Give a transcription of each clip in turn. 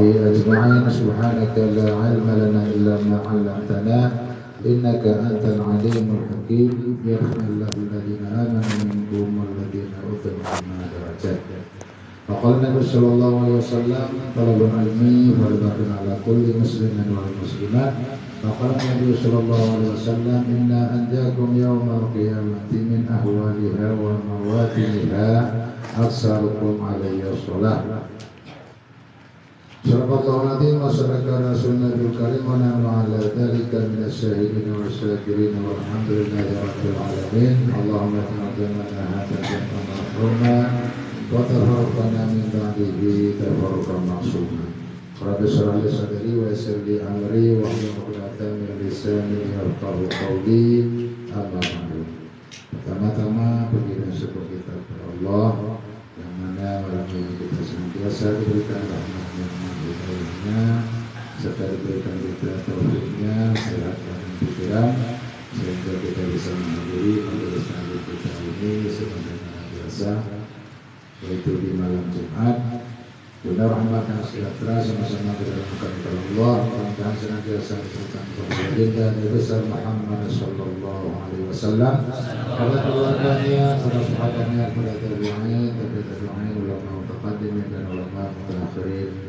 أجمعين سبحانك لا علم لنا إلا ما علمتنا إنك أنت العليم الحكيم. يرحم الله الذين آمنوا منكم والذين أوتوا العلم درجات. وقال النبي صلى الله عليه وسلم طلب العلم فرض على كل مسلم والمسلمات. وقال النبي صلى الله عليه وسلم إنا أنجاكم يوم القيامة من أهوالها ومواتنها أكثركم علي الصلاة. Wa nahnu ala dhalika min asyahidin wa syakirin walhamdulillahi rabbil alamin. Allahumma ta'ala hadha jam'an marhuma wa taharrafana min ba'dihi tafarruqan maksuma Rabbi syrah li sadri wa yassir li amri wa hlul 'uqdatam min Pertama-tama begini syukur kita Allah yang mana malam ini kita senantiasa diberikan hidayahnya serta diberikan kita taufiknya sehat dan pikiran sehingga kita bisa menghadiri majelis taklim kita ini sebagaimana biasa yaitu di malam Jumat Bunda rahmat dan sejahtera sama-sama kita lakukan kepada Allah mudah-mudahan senantiasa diberikan kepada baginda Nabi besar Muhammad sallallahu alaihi wasallam pada keluarganya, para sahabatnya, para tabi'in, tabi tabi'in, ulama mutaqaddimin dan ulama mutakhirin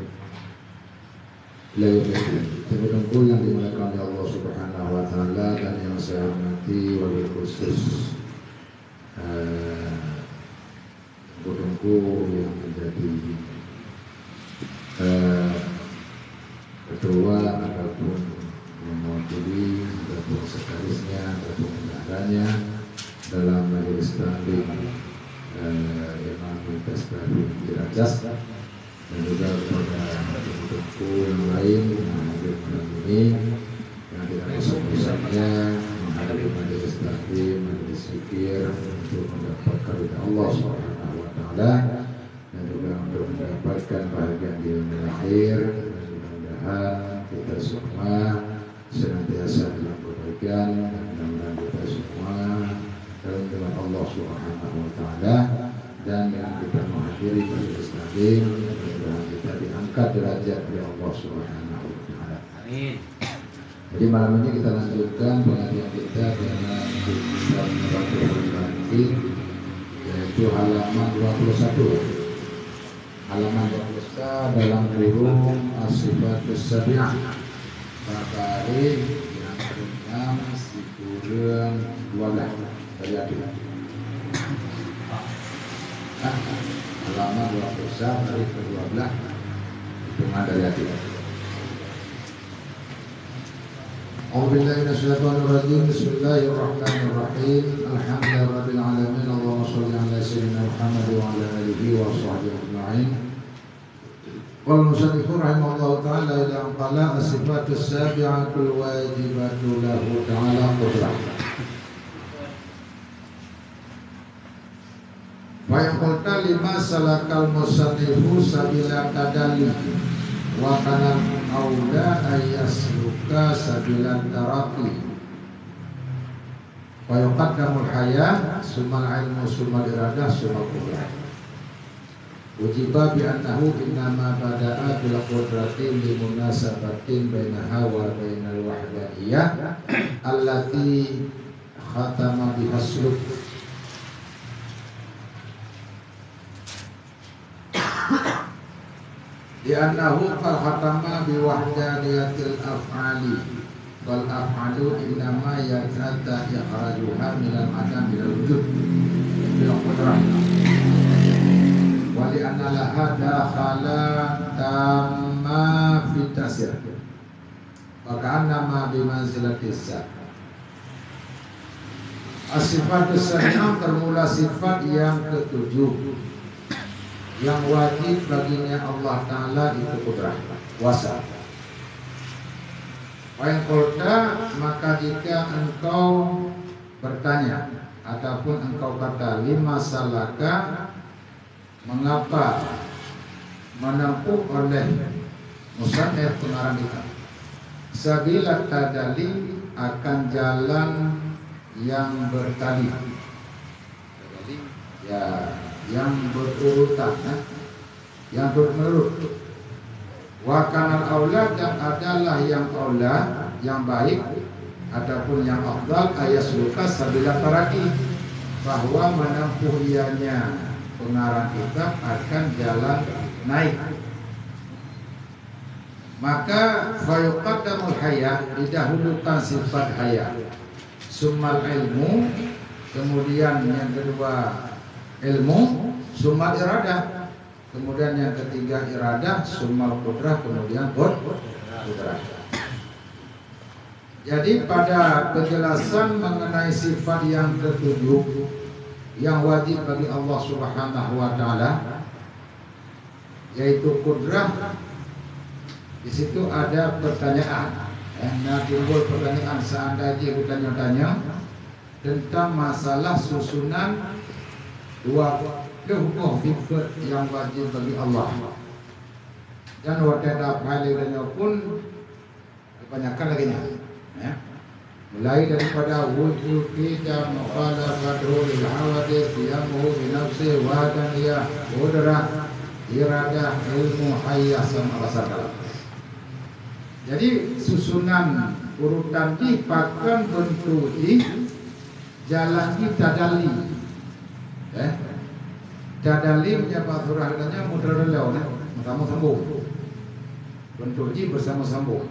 Tunggu-tunggu yang dimuliakan oleh Allah Subhanahu wa taala dan yang saya hormati wabil khusus tunggu-tunggu yang menjadi uh, ketua ataupun yang mewakili ataupun sekretarisnya ataupun bendaharanya dalam majelis taklim uh, Imam Baru Dirajat dan juga kepada teman-temanku yang lain hadir malam ini yang tidak bosan-bosannya menghadiri majelis taklim, majelis zikir untuk mendapatkan ridha Allah taala dan juga untuk mendapatkan bahagia di dunia akhir mudah-mudahan kita semua senantiasa dalam kebaikan dan mudah-mudahan kita semua dalam jalan Allah taala dan yang kita menghadiri majelis taklim diangkat derajat oleh Allah Subhanahu wa taala. Amin. Jadi malam ini kita lanjutkan pengajian kita dengan kitab Baqi yaitu halaman 21. Halaman 21 dalam kurung Asifatus Sabi'ah. Bakarin yang keenam si kurang 12 dari adilah halaman 20 dari ke-12 hitungan dari hati. Bismillahirrahmanirrahim Bismillahirrahmanirrahim Alhamdulillahirabbil alamin Allahumma shalli ala sayyidina Muhammad wa ala alihi wa sahbihi ajma'in Wal musannifu rahimahullah ta'ala ila anqala as-sifatus sabi'atul wajibatu lahu ta'ala qudrah Fayaqulta lima salakal musannifu sabila tadali Wa kana awla ayasluka sabila taraqi. Fayaqaddamul haya Sumal ilmu sumal iradah sumal qudrah Ujiba bi annahu innama bada'a bil qudrati li munasabatin bainaha wa bainal wahdaniyah allati khatama bihasluk Li'annahu qad khatama bi wahdaniyatil af'ali. Wal af'alu innama yakata ikhrajuha minal adam minal wujud. Bil qudrah. Wa li'anna laha dakhala tamma fi tasir. Wa ka'annama bi manzilatis As-sifatus termula sifat yang ketujuh yang wajib baginya Allah Ta'ala itu kudrah kuasa. Wain kota maka jika engkau bertanya ataupun engkau kata lima salaka? Mengapa menempuh oleh musannif pengarang kita? Sabila tadali akan jalan yang bertali. Ya yang berurutan ya? yang bermenurut Wa kanal aulad dan adalah yang aulad yang baik. Ataupun yang afdal ayat suka sabila taraki bahwa menempuh ianya pengarang kitab akan jalan naik. Maka fayuqaddamul haya didahulukan sifat haya summal ilmu kemudian yang kedua ilmu summal iradah kemudian yang ketiga iradah summal kudrah kemudian kudrah jadi pada penjelasan mengenai sifat yang ketujuh yang wajib bagi Allah Subhanahu wa taala yaitu kudrah di situ ada pertanyaan. Eh, nah timbul pertanyaan seandainya bertanya-tanya tentang masalah susunan kehukum fikir yang wajib bagi Allah. Dan waktu paling pun kebanyakan lagi nya ya. mulai daripada wujud kita mukhalafatu lil hawadith yamu bi nafsi wa qudrah iradah ilmu hayyah sama rasa jadi susunan urutan di pakan bentuk jalan kita dali eh? Dadali menyapa surah adanya mudra lew kamu sambung. Bentuk di bersama sambung.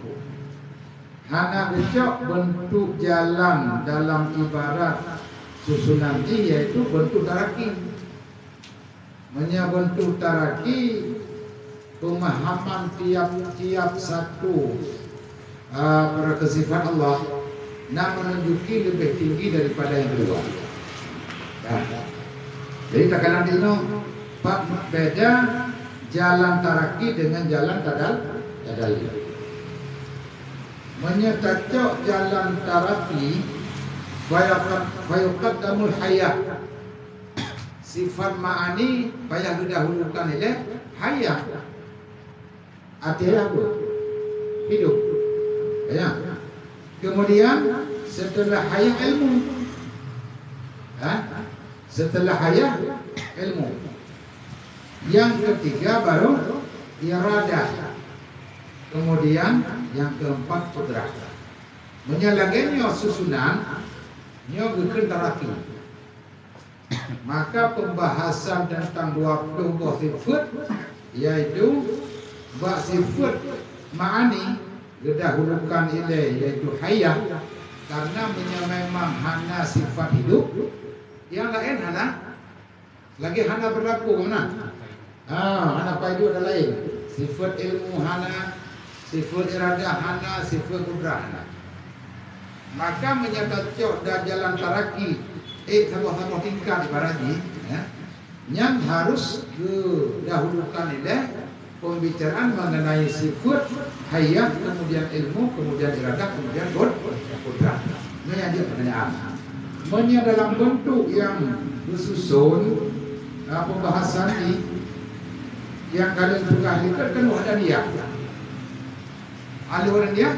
Hana becok bentuk jalan dalam ibarat susunan ji yaitu bentuk taraki. Menya bentuk taraki pemahaman tiap-tiap satu. Uh, kesifat Allah nak menunjuki lebih tinggi daripada yang kedua. Jadi dino pak beda jalan taraki dengan jalan tadal tadali menyetacok jalan tarafi fayuqaddamul hayah sifat ma'ani payah didahulukan oleh hayah artinya apa? hidup ya. kemudian setelah hayah ilmu ha? Setelah hayah ilmu yang ketiga baru iradah Kemudian yang keempat kudrah. Menyalaginya susunan nyo bukan taraki. Maka pembahasan tentang dua puluh sifat yaitu bak sifat ma'ani didahulukan ilai yaitu hayah karena memang hana sifat hidup yang lain hana? Lagi hana berlaku mana ah hana paidu ada lain? Sifat ilmu hana sifat iradah hana sifat kudrah hana. Maka menyatakan dah jalan taraki eh sama-sama tingkat ibaratnya ya. Yang harus didahulukan oleh pembicaraan mengenai sifat hayat kemudian ilmu kemudian iradah kemudian kudrah. Ini yang dia pertanyaan Menya dalam bentuk yang disusun uh, pembahasan ini yang kalian juga lihat kan wahdaniyah ahli orang dia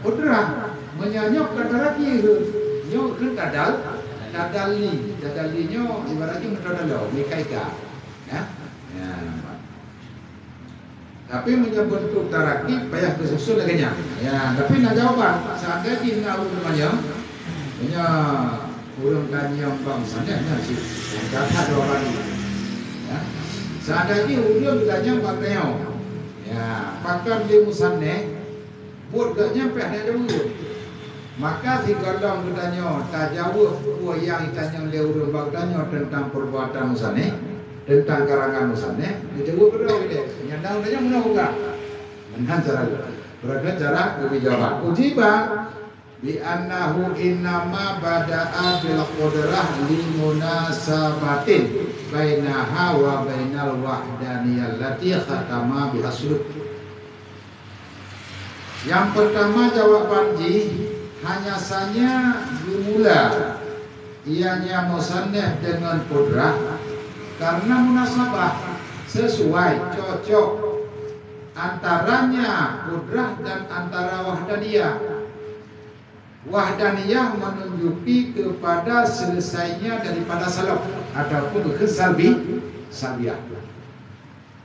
Udra menyanyok kata lagi. Nyo kan kadal Kadali Kadali nyo ibaratnya menurut lo Mikaika Ya. Ya. Tapi menyebut taraki payah kesusul lagi Ya, tapi nak jawaban saat ini nak urut namanya, punya urung kanyang bangsanya sih, kata jawaban. Ya, ini urut kanyang bangsanya, ya, pakar di musanne, Buat gak nyampe ada jauh Maka si gadang bertanya Kuah yang tanya Lewur bertanya tentang perbuatan musane Tentang karangan musane. Jauh berdoa dia Nyandang tanya mana buka Menahan Berada cara Uji jawab Uji bang Bi annahu innama bada'a bil qudrah li munasabatin bainaha wa bainal wahdaniyah lati khatama bihasuluk yang pertama jawaban ji hanya saja dimula ianya musannif dengan kudrah karena munasabah sesuai cocok antaranya kudrah dan antara wahdaniyah wahdaniyah menunjuki kepada selesainya daripada salaf ataupun ke salbi salbiah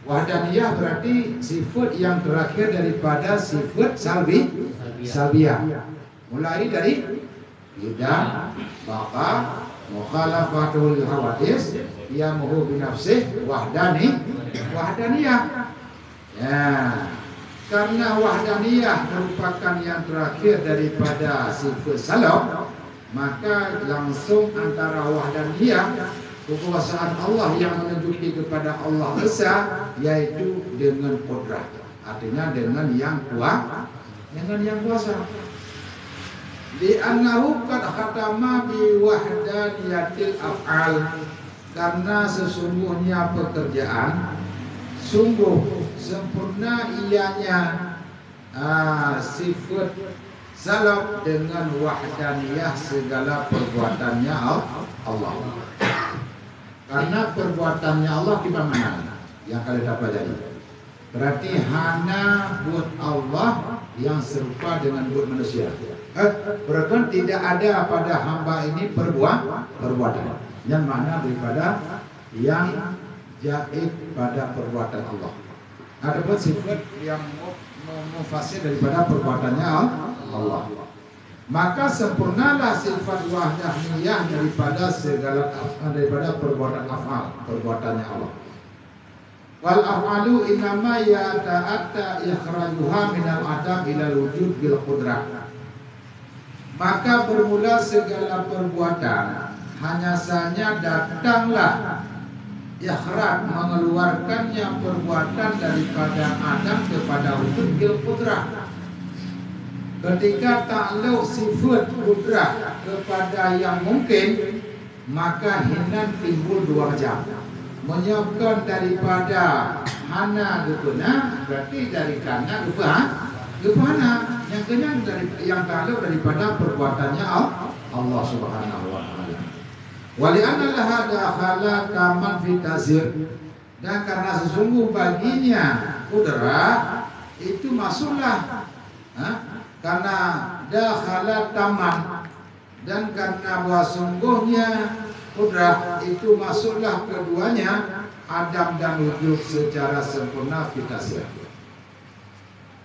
Wahdaniyah berarti sifat yang terakhir daripada sifat salbi salbiah. Mulai dari tidak, baka, mukhalafatul hawadis, yamuhu binafsih, wahdani, wahdaniyah. Ya, karena wahdaniyah merupakan yang terakhir daripada sifat salam, maka langsung antara wahdaniyah kekuasaan Allah yang menunjuki kepada Allah besar yaitu dengan kodrat. Artinya dengan yang kuat dengan yang kuasa. Di annahu qad khatama bi wahdaniyatil af'al. Karena sesungguhnya pekerjaan sungguh sempurna ianya ah, sifat salaf dengan wahdaniyah segala perbuatannya Allah karena perbuatannya Allah kita mana yang kalian dapat jadi. Berarti hanya buat Allah yang serupa dengan buat manusia. Eh, berarti tidak ada pada hamba ini perbuat perbuatan yang mana daripada yang jahit pada perbuatan Allah. Ada pun sifat yang mufasir daripada perbuatannya Allah. Maka sempurnalah sifat wahdaniyah daripada segala daripada perbuatan afal perbuatannya Allah. Wal afalu innama yata'atta ikhrajuha minal adam ila wujud bil qudrah maka bermula segala perbuatan hanya saja datanglah ikhraj mengeluarkannya perbuatan daripada Adam kepada wujud bil qudrah Ketika takluk sifat kudrat kepada yang mungkin Maka hinan timbul dua jam. Menyiapkan daripada hana guna Berarti dari kana lupa Gepana Yang kenyang dari yang takluk daripada perbuatannya Allah subhanahu wa ta'ala Wali'anna laha dakhala kaman fitazir Dan karena sesungguh baginya kudrat Itu masuklah ha? karena dakhala taman dan karena bahwa sungguhnya kudrah itu masuklah keduanya Adam dan wujud secara sempurna fitasya.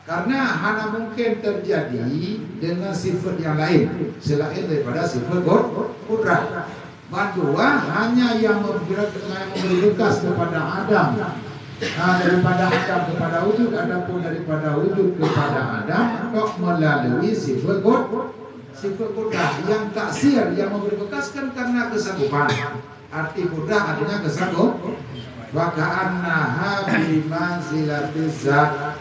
Karena hanya mungkin terjadi dengan sifat yang lain selain daripada sifat kudrah. Badua hanya yang memberi bekas kepada Adam. Nah, daripada Adam kepada wujud adapun daripada wujud kepada Adam kok melalui sifat god sifat kudah yang taksir yang memberi bekaskan karena kesanggupan arti kudah artinya kesanggup wa ka'annaha bi manzilatiz zat.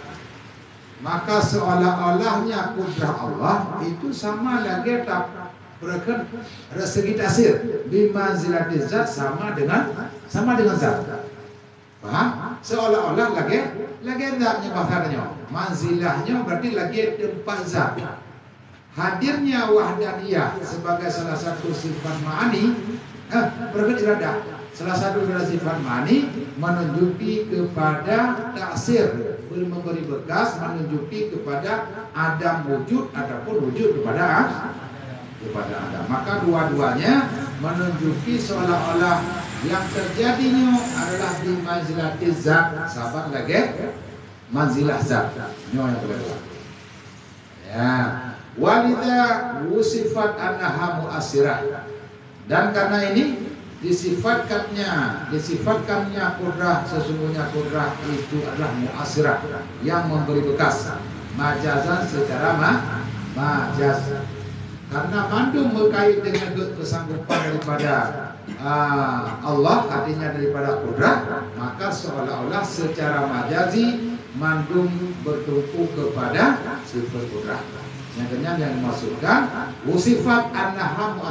Maka seolah-olahnya kudrah Allah itu sama lagi tak berken segi tasir bi manzilatiz zat sama dengan sama dengan zat Paham? Seolah-olah lagi lagi zatnya bahasanya. Manzilahnya berarti lagi tempat zat. Hadirnya wahdaniyah sebagai salah satu sifat ma'ani eh, berarti irada. Salah satu dari sifat ma'ani menunjuki kepada taksir memberi bekas menunjuki kepada Adam wujud ataupun wujud kepada kepada Adam. Maka dua-duanya menunjuki seolah-olah yang terjadinya adalah di manzilah zat. Sahabat lagi? Manzilah zat. Nyo yang kedua ya. Walida wusifat annaha muasirah. Dan karena ini disifatkannya disifatkannya kudrah sesungguhnya kudrah itu adalah muasirah yang memberi bekas majazan secara ma majaz karena mandum berkait dengan kesanggupan daripada uh, Allah artinya daripada kudrat maka seolah-olah secara majazi mandum bertumpu kepada sifat kudrat. Yang kenyang yang dimaksudkan sifat an-naham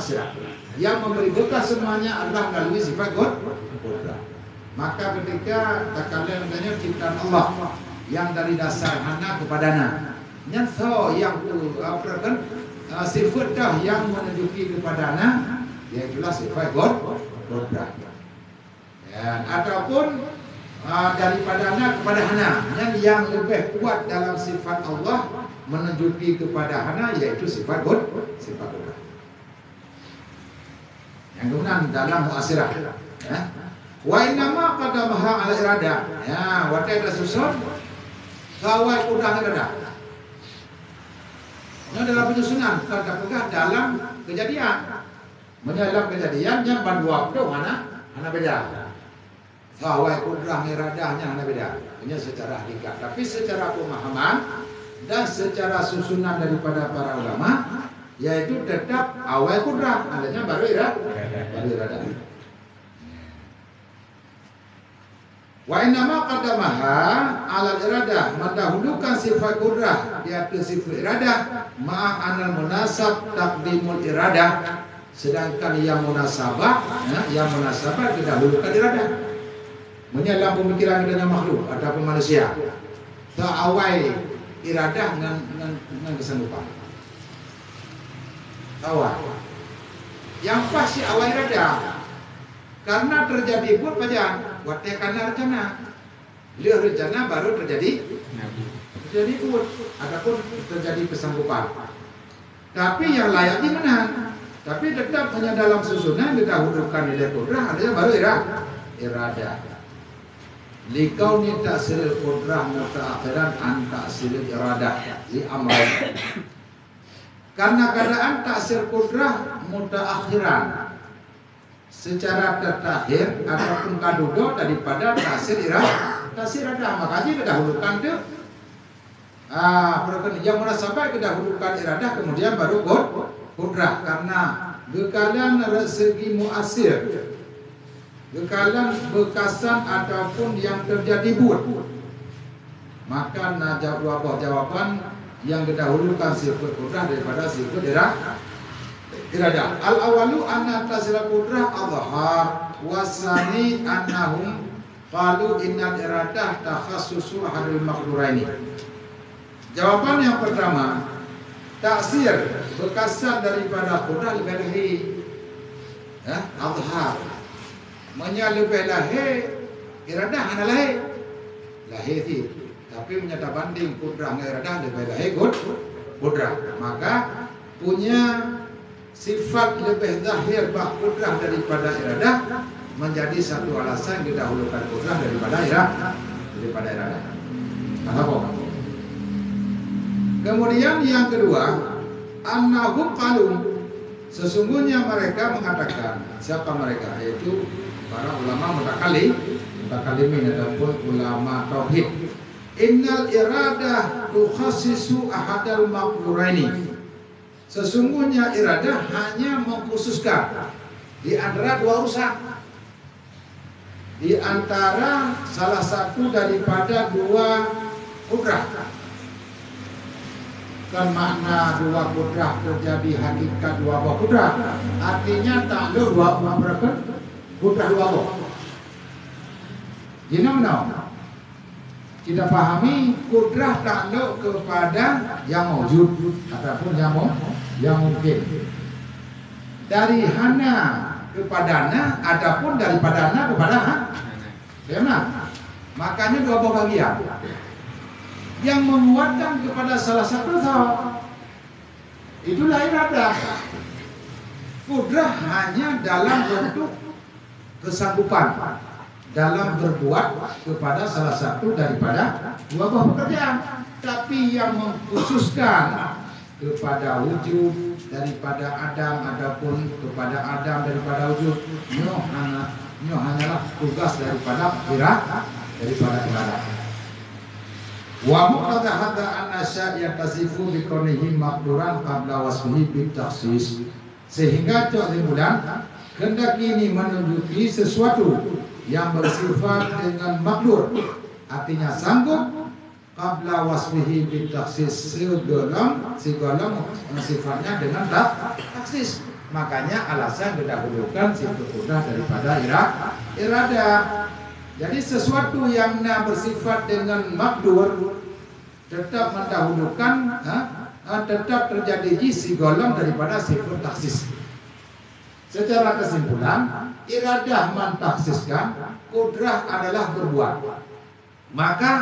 yang memberi bekas semuanya adalah melalui sifat kudrat. Maka ketika kalian mendengar ciptaan Allah yang dari dasar hana kepadana nyatho yang apa kan uh, sifat dah yang menunjuki kepada anak yaitulah sifat God Godra ya, ataupun uh, daripada anak kepada hana yang yang lebih kuat dalam sifat Allah menunjuki kepada hana yaitu sifat God sifat Godra yang kemudian dalam muasirah. Ya. Wa innama qadamaha ala irada. Ya, wa ada susun. Kawai kudah irada. Ini adalah penyusunan kata dalam kejadian. Menyalam kejadiannya bandua itu mana? Mana beda. Kawai kudrah iradahnya mana beda. Ini secara hakikat. Tapi secara pemahaman dan secara susunan daripada para ulama yaitu tetap awal kudrah adanya baru iradah baru iradah Wa innama qaddamaha ala iradah mendahulukan sifat kudrah di atas sifat iradah ma'a anal munasab taqdimul iradah sedangkan yang munasabah ya, yang munasabah didahulukan iradah menyalam pemikiran adanya makhluk ataupun manusia. Ta'awai iradah dengan, dengan, dengan kesanggupan awal yang pasti awal iradah karena terjadi pun pajan Wate karena rencana. Lihat rencana baru terjadi terjadi pun. Adapun terjadi kesanggupan. Tapi yang layak dimenang. Tapi tetap hanya dalam susunan didahulukan nilai kudrah adanya baru irah irada. Likau ni taksiril kudrah mutaakhiran an taksiril irada di amal. Karena keadaan taksir kudrah mutaakhiran secara terakhir ataupun kadudo daripada tasir irah tasir ada. Makanya kedahulukan tu ah perkara yang munasabah kedahulukan iradah kemudian baru god kudrah karena bekalan segi muasir bekalan bekasan ataupun yang terjadi buat. Maka najawab jawaban yang kedahulukan sifat kudrah daripada sifat irah irada al awalu anna tasila qudrah adhhar wasani annahum qalu innal iradah takhassusu ahadul maqduraini. Jawaban yang pertama taksir bekasan daripada qudrah lebih ya adhhar menya lebih lahir iradah ana lahir. Lahir ti tapi menyata banding qudrah dengan iradah lebih lahir qudrah maka punya sifat lebih zahir bak kudrah daripada iradah menjadi satu alasan didahulukan kudrah daripada iradah daripada iradah. Apa? Kemudian yang kedua, annahum qalum sesungguhnya mereka mengatakan siapa mereka yaitu para ulama mutakallim mutakalimin ataupun ulama tauhid innal iradah tukhassisu ahadal maqduraini Sesungguhnya iradah hanya mengkhususkan di antara dua urusan. Di antara salah satu daripada dua kudrah. Kan makna dua kudrah terjadi hakikat dua buah kudrah. Artinya tak ada dua buah berapa? Kudrah dua buah. Know now? kita pahami kudrah takluk kepada yang wujud ataupun yang yang mungkin. Dari hana kepada na ataupun daripada na kepada ha Bagaimana? Makanya dua bagian yang menguatkan kepada salah satu sahabat. Itulah iradah kudrah hanya dalam bentuk kesanggupan. Dalam berbuat kepada salah satu daripada dua buah pekerjaan. Tapi yang mengkhususkan kepada wujud daripada Adam ataupun kepada Adam daripada wujud. Nyo hanya nyo hanyalah tugas daripada kira daripada ibadah wa muqtada hadda anna syai'a tasifu bi kaunihi maqduran qabla wasfihi bi takhsis. Sehingga cok bulan hendak ini menunjuki sesuatu yang bersifat dengan makdur. Artinya sanggup qabla wasfihi bi taksis segolong segolong sifatnya dengan tak taksis. Makanya alasan didahulukan sifat kudrah daripada ira irada. Jadi sesuatu yang bersifat dengan makdur tetap mendahulukan ha, tetap terjadi si golong daripada sifat taksis. Secara kesimpulan, iradah mentaksiskan, kudrah adalah berbuat. Maka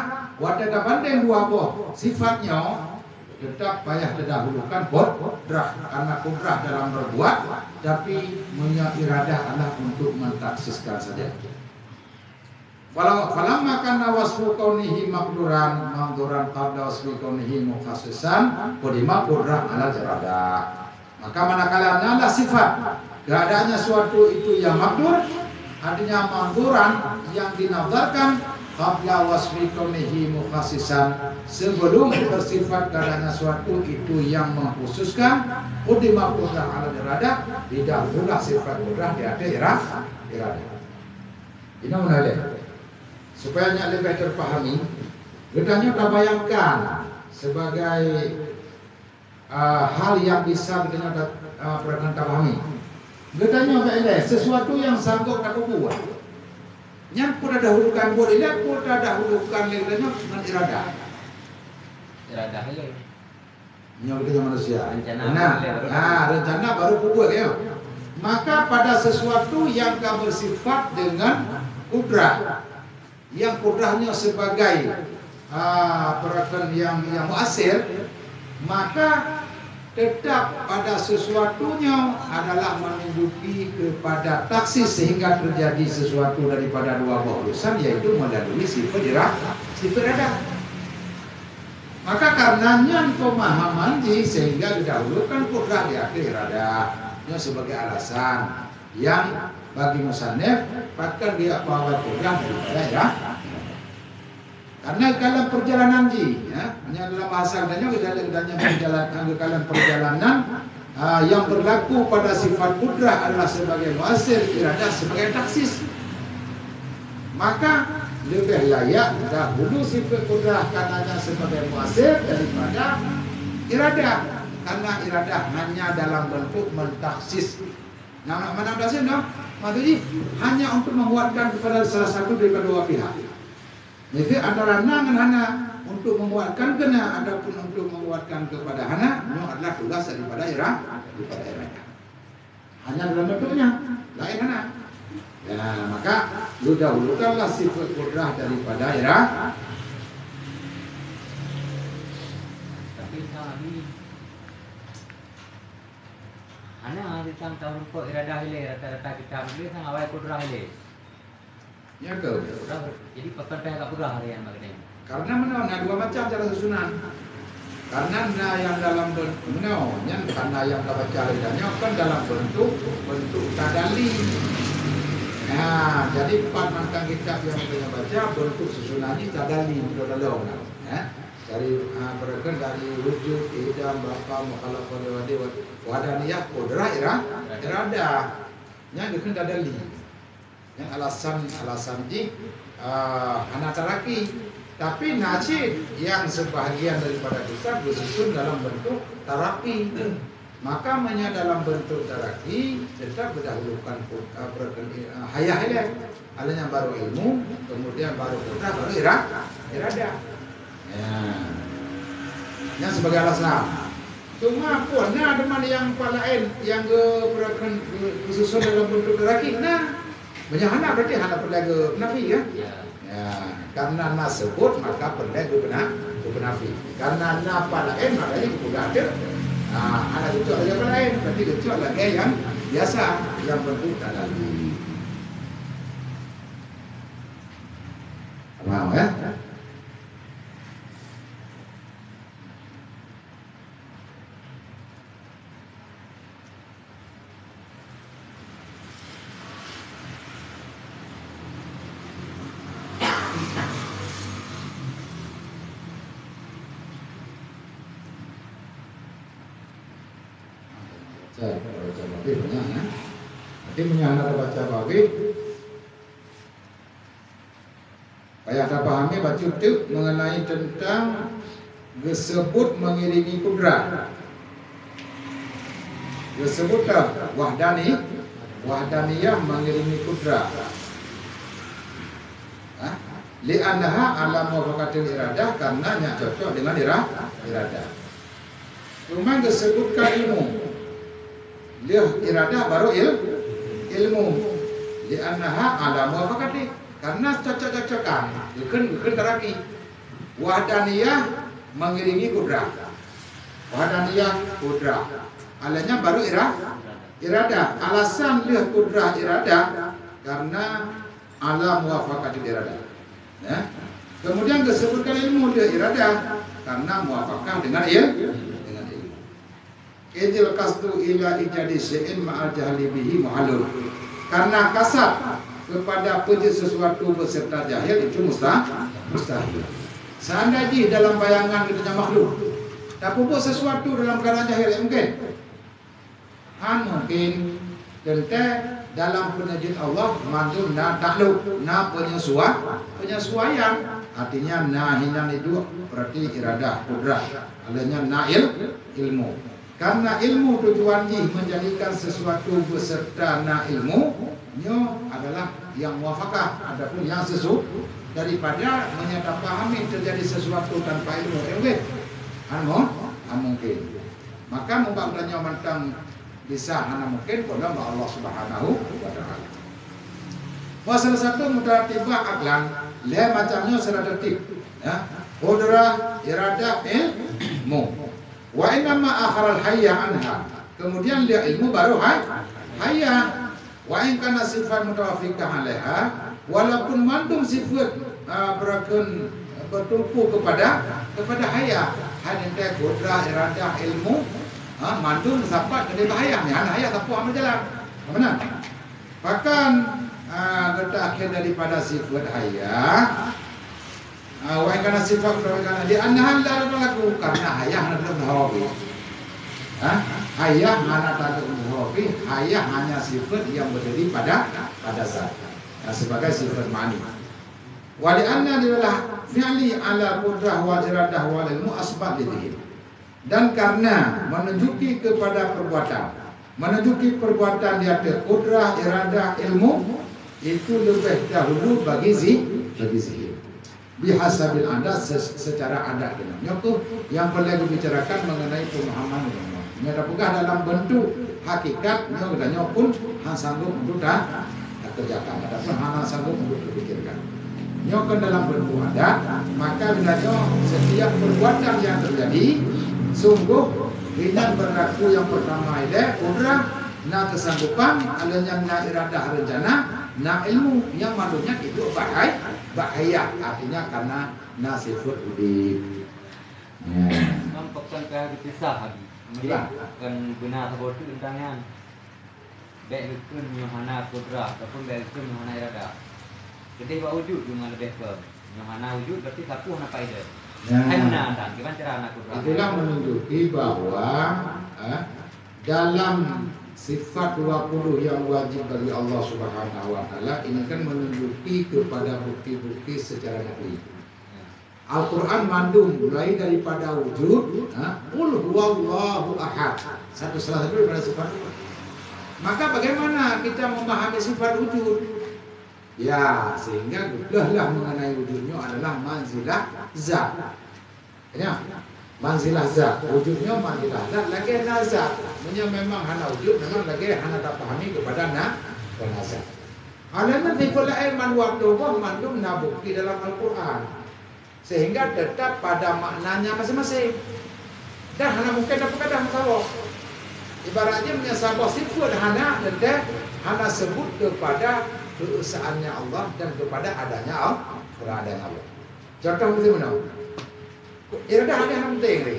wadada banding dua boh sifatnya tetap payah didahulukan kudrah karena kudrah dalam berbuat tapi punya iradah adalah untuk mentaksiskan saja. Falam falamma kana wasfu kaunihi makduran makduran qabla wasfu kaunihi mukhassisan qadima qudrah ala jarada. Maka manakala nada sifat keadaannya suatu itu yang makdur artinya makduran yang dinazarkan qabla wasfi kaunihi mukhassisan sebelum bersifat keadaannya suatu itu yang mengkhususkan qadima qudrah ala jarada didahululah sifat qudrah di atas irada. Ini menarik. Supaya lebih terpahami gedanya kita bayangkan sebagai uh, hal yang bisa kita uh, pahami gedanya apa sesuatu yang sanggup aku buat yang pun ada hulukan buat ini pun ada hulukan gedanya dengan irada irada hele yang kita manusia. Rencana nah, nah rencana baru buat ya. Maka pada sesuatu yang kau bersifat dengan kudrat yang kudrahnya sebagai uh, peraturan yang yang muasir maka tetap pada sesuatunya adalah menunjuki kepada taksis sehingga terjadi sesuatu daripada dua buah urusan yaitu melalui sifat dirah sifat ada maka karenanya pemahaman di sehingga didahulukan kudrah di akhir ada sebagai alasan yang bagi musannif bahkan dia bahwa program daripada ya karena dalam perjalanan ji ya hanya dalam bahasa adanya dalam perjalanan dalam perjalanan uh, yang berlaku pada sifat kudrah adalah sebagai muasir irada sebagai taksis maka lebih layak dahulu sifat kudrah karenanya sebagai muasir daripada irada karena irada hanya dalam bentuk mentaksis Nah, mana dasar no? Maksudnya hanya untuk menguatkan kepada salah satu dari kedua pihak. Jadi antara na dengan hana untuk menguatkan kena, adapun untuk menguatkan kepada hana, itu adalah tugas daripada ira, daripada ira. Hanya dalam bentuknya, lain hana. Ya, maka lu dahulukanlah sifat kudrah daripada ira. Tapi kami Ana ditang tahun ko irada hile rata-rata kita ambil sang awal kudrah hile. Ya ke? Jadi pakan pihak kudrah harian maknanya. Karena menau dua macam cara susunan. Karena na yang dalam bentuk menau, yang karena yang dapat lidahnya kan dalam bentuk bentuk tadali. Nah, jadi empat mangkang kitab yang kita baca bentuk susunannya tadali, betul dalam. Ya dari uh, berken dari wujud idam bapa mukhalafah wadi wadaniyah kodra ira irada yang diken dadali yang alasan alasan di uh, anak taraki tapi najib yang sebahagian daripada kita disusun dalam bentuk tarapi maka menya dalam bentuk taraki tetap berdahulukan uh, uh, hayah hayah alanya baru ilmu kemudian baru kodra baru ira irada Ya. Yang sebagai alasan. Cuma pun nah teman yang lain yang ke khususnya dalam bentuk lelaki nah banyak anak berarti anak perdaga penafi ya. ya. Ya, karena na sebut maka perdaga benar penafi. Karena na lain makanya sudah ada. Nah, anak itu ada yang lain berarti itu lagi yang biasa yang bentuk lagi. Paham ya? Jadi punya anak baca babi Supaya kita pahami baca itu mengenai tentang disebut mengiringi kudrat. Disebut wahdani, wahdaniyah mengiringi kudrat. Li'annaha alam wafakatil iradah karena yang cocok dengan iradah. Cuma disebutkan ilmu dia iradah baru il, ilmu. Di ada muafakati karena cocok-cocokan. Bukan bukan terapi wahdaniyah mengiringi kudra. Wahdaniyah kudra. Alanya baru ira irada. Alasan dia kudra irada karena ala muafakati irada. Ya. Kemudian disebutkan ilmu dia iradah karena muafakah dengan il. Idil qasdu ila ijadi syai'in ma'al jahli bihi muhalul. Karena kasat kepada puji sesuatu beserta jahil itu mustahil. Mustahil. Seandainya dalam bayangan kita makhluk, tapi buat sesuatu dalam keadaan jahil mungkin. Han mungkin tente dalam penajid Allah mantul na takluk na penyesuaian penyesuaian artinya na hinan itu berarti iradah kudrah adanya nail ilmu karena ilmu tujuannya menjadikan sesuatu beserta na ilmu nyo adalah yang muafakah adapun yang sesu daripada menyatakan terjadi sesuatu tanpa ilmu eh anu mungkin maka membangkanya tentang bisa mana mungkin pada Allah Subhanahu wa taala. Wah salah satu mutaratiba aklan, le macamnya secara tertib. Ya. Qudra, irada, ilmu. Wa inna ma akharal hayya anha. Kemudian dia ilmu baru hay, hayya. Wa in kana sifat mutawafiqah alaiha, walaupun mandum sifat uh, berakun bertumpu kepada kepada hayya. Hanya qudra, irada, ilmu, ha, mandu sampai ke bahaya ni anak ayah tak puas jalan mana bahkan uh, akhir daripada sifat hayah uh, wa kana sifat karena di annahan la laku karena hayah nak belum hawabi ha hayah mana tak hawabi hayah hanya sifat yang berdiri pada pada zat. Nah, sebagai sifat mani. Wa li anna diwalah fi'li ala qudrah wa iradah wal ilmu asbab lidhihim dan karena menunjuki kepada perbuatan menunjuki perbuatan di atas kudrah, iradah, ilmu itu lebih dahulu bagi zi bagi zihir bihasabil adat secara adat dengannya tu yang perlu dibicarakan mengenai pemahaman ini ada pugah dalam bentuk hakikat nya pun hang sanggup untuk dah kerjakan? Adapun hang sanggup untuk dipikirkan. Nyokan dalam bentuk adat maka bila setiap perbuatan yang terjadi sungguh hinan berlaku yang pertama ini kudrah na kesanggupan adanya na iradah rencana na ilmu yang maksudnya itu bahaya bahaya. Artinya karena na sifat udip ya. Nampak kan kaya dipisah kan benar itu tentangnya baik itu nyuhana kudrah ataupun baik itu nyuhana iradah jadi pak wujud dengan lebih ke nyuhana wujud berarti satu apa itu Nah, itulah menunjuki bahwa eh, dalam sifat 20 yang wajib bagi Allah Subhanahu wa taala ini kan menunjuki kepada bukti-bukti secara nakli. Al-Quran mandum mulai daripada wujud, Qul huwallahu ahad. Satu salah satu daripada sifat Maka bagaimana kita memahami sifat wujud? Ya, sehingga lah mengenai wujudnya adalah manzilah zat. Ya, manzilah zat. Wujudnya manzilah zat lagi nazat. Punya memang hana wujud, memang lagi hana tak pahami kepada na nazat. Alamat tikul ilman waktu wa mandum nabukti dalam Al-Quran. Sehingga tetap pada maknanya masing-masing. Dan hana mungkin dapat kadang kalau ibaratnya menyesabah sifat hana dan hana sebut kepada keesaannya Allah dan kepada adanya Allah, keberadaan Allah. Contoh mesti mana? Iradah ada yang penting ni.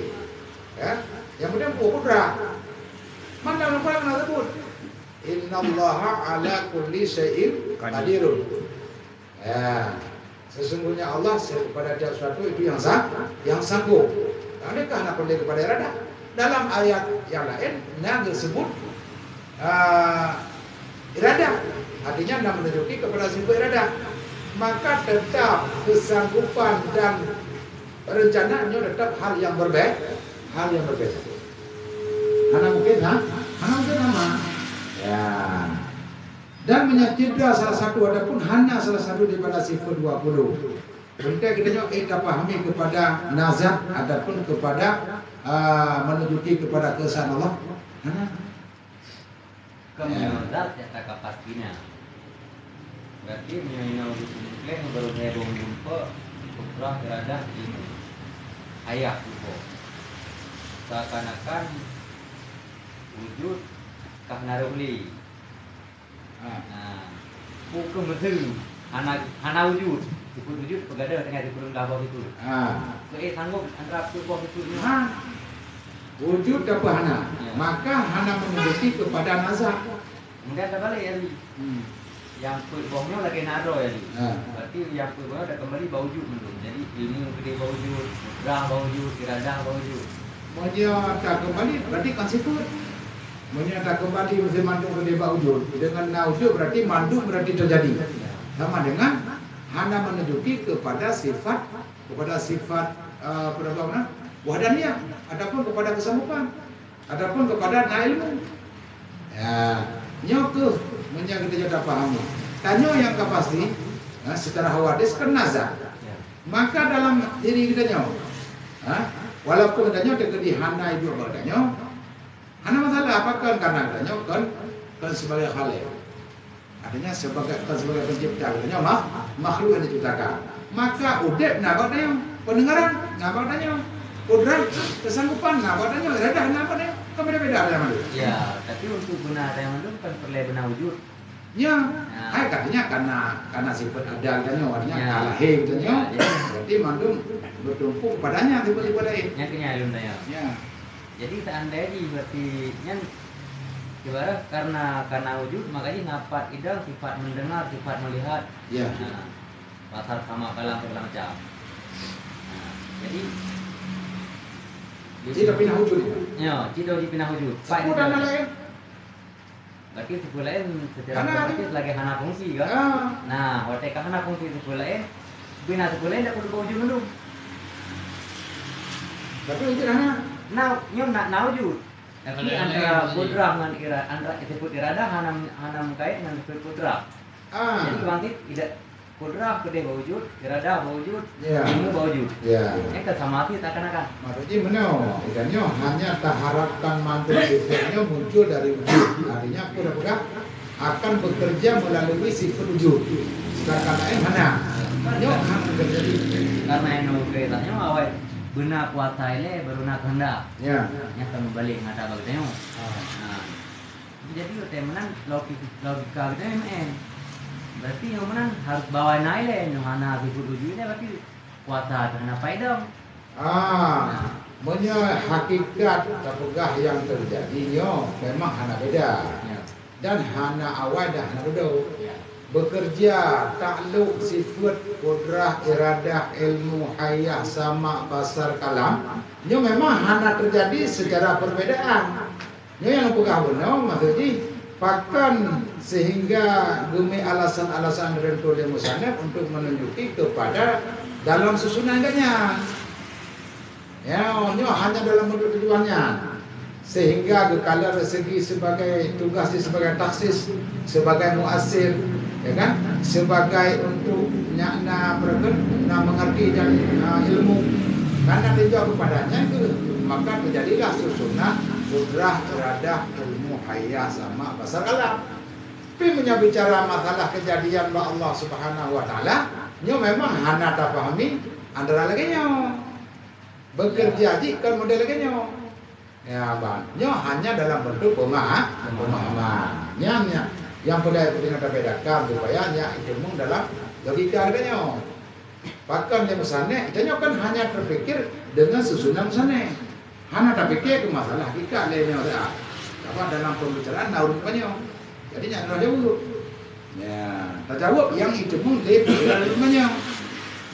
Ya, yang kemudian kudrat. Mana paling nak sebut? Inna Allah ala kulli syai'in qadirun. Ya, sesungguhnya Allah kepada tiap sesuatu itu yang sah, yang sanggup. Adakah nak perlu kepada iradah? Dalam ayat yang lain, yang disebut uh, iradah Artinya anda menunjuki kepada sifat iradah. Maka tetap kesanggupan dan rencananya tetap hal yang berbeda. Hal yang berbeda. Mana mungkin, ha? Mana mungkin nama? Ya. Dan menyakitkan salah satu adapun hanya salah satu daripada sifat 20. Kita kita nyok kita pahami kepada nazar adapun kepada uh, menunjuki kepada kesan Allah. Hana? Kamu nazar ya tak pastinya berarti menyanyi yang baru saya dong jumpa putra berada di ayah itu seakan-akan wujud karena ruli nah hukum betul anak anak wujud Sifat wujud pegada dengan rendah bawah itu. Ah. So, eh sanggup antara sifat bawah itu. Ha. Wujud apa hana? Ya. Maka hana menunjuki kepada nazar. Kemudian ada balik ya. Hmm. Yang bawahnya lagi naro ya ni. Ha. Berarti yang sifat bawah dah kembali bawah wujud belum. Jadi ilmu gede bawah wujud, iradah bawah wujud. Dia tak kembali berarti kan. Mereka tak kembali mesti mandung ke dia wujud. Dengan naujud berarti mandung berarti terjadi. Sama dengan hana menunjuki kepada sifat kepada sifat uh, mana? Wahdaniyah. Adapun kepada kesamupan. Adapun kepada na ilmu. Ya, nyo ke menjaga kita jadi paham. Tanyo yang ke pasti ha, secara hawadis kan nazar. Ya. Maka dalam diri kita nyo, ha, walaupun kita nyo dekat di hana itu kita nyo, hana masalah apakah karena kita nyo kan kan sebagai khalik. Artinya sebagai kan sebagai pencipta kita nyo mak, makhluk yang diciptakan. Maka udep nabak nyo, pendengaran nabak nyo, kudrat kesanggupan nabak nyo, redah nabak nyo, kan beda-beda yang mana. Ya, tapi untuk benar yang mana bukan perlu benar wujud. Ya, Ya. hai katanya karena karena sifat ada katanya artinya Ya. kalahe katanya. Ya, ya. Berarti mandum bertumpu kepadanya sifat-sifat lain. Yang kenyal ya. Ya. Jadi seandainya berarti yang ibarat karena karena wujud makanya ngapat idal sifat mendengar sifat melihat Ya. nah, pasal sama segala macam nah, jadi Tidak pindah wujud. ya tidak dipindah wujud Pak, Sepuluh itu dan dah. lain. berarti sebuah lain secara Hana. otomatis lagi hana fungsi kan Ah. nah waktu hana fungsi sebuah lain bina sebuah lain tak perlu wujud dulu Tapi wujud mana? Now, nyom nak now wujud. Tapi yang antara putra dengan ira, antara disebut irada hana hana mengkait dengan disebut putra. Ah. Jadi bangkit tidak putra kedai berwujud, irada berwujud, Ya. ilmu berwujud. Ya. Ini kesamati tak akan Maksudnya mana? Ikannya hanya tak harapkan mantul sifatnya muncul dari wujud. Artinya aku dah pegang akan bekerja melalui sifat wujud. Sedangkan lain mana? Nyo akan bekerja di Karena yang keretanya awal benar kuasa ini baru nak kehendak. Ya. Yang kamu balik ngata bagusnya. Ah. Nah, jadi kita menang logika logika kita memang berarti yang menang harus bawa naik yang hana sifat wujud ini berarti kuasa karena faedah. Ah, punya hakikat tapugah yang terjadi nyo memang hana beda. Ya. dan hana awal dah hana beda bekerja takluk sifat kudrah iradah ilmu hayah sama basar kalam. Nyo memang hana terjadi secara perbedaan. Nyo yang pegah benar maksudnya pakan sehingga gemi alasan-alasan rentu oleh musanaf untuk menunjuki kepada dalam susunan ganya Ya, hanya dalam bentuk tujuannya. Sehingga kekala segi sebagai tugas sebagai taksis, sebagai muasir, ya kan? Sebagai untuk nyakna berken, nak mengerti dan uh, ilmu. Karena dia kepadanya itu maka terjadilah susunan kudrah, iradah, hayah sama basar kalam. Tapi punya bicara masalah kejadian bahwa Allah Subhanahu wa taala, nyo memang hana tak pahami antara lagi nyo. Bekerja jika model nyo. Ya bang nyo hanya dalam bentuk pemahaman pemahaman. Nya yang pada dengan bedakan supaya nya ilmu dalam logika nyo. Bahkan mesane itu nyo kan hanya terpikir dengan susunan mesane hanya terpikir ke masalah kita lainnya apa dalam pembicaraan naur nyo jadi nya ada jawab ya tak jawab yang itu pun dia dalam nyo